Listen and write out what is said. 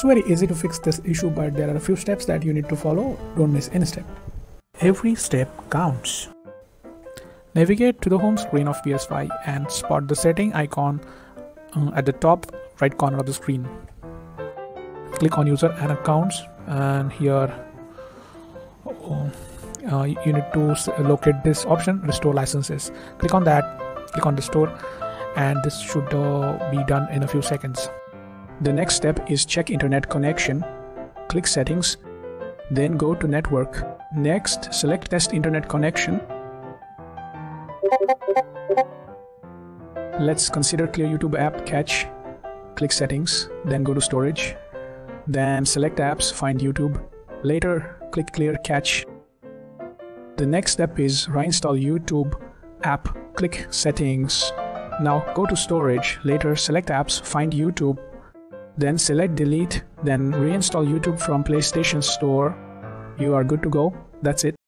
It's very easy to fix this issue, but there are a few steps that you need to follow. Don't miss any step. Every step counts. Navigate to the home screen of PS5 and spot the setting icon uh, at the top right corner of the screen. Click on user and accounts and here uh, uh, you need to locate this option restore licenses. Click on that, click on restore and this should uh, be done in a few seconds. The next step is check internet connection. Click settings, then go to network. Next, select test internet connection Let's consider Clear YouTube app cache. Click settings, then go to storage. Then select apps, find YouTube. Later, click clear cache. The next step is reinstall YouTube app. Click settings. Now go to storage. Later, select apps, find YouTube. Then select delete. Then reinstall YouTube from PlayStation Store. You are good to go. That's it.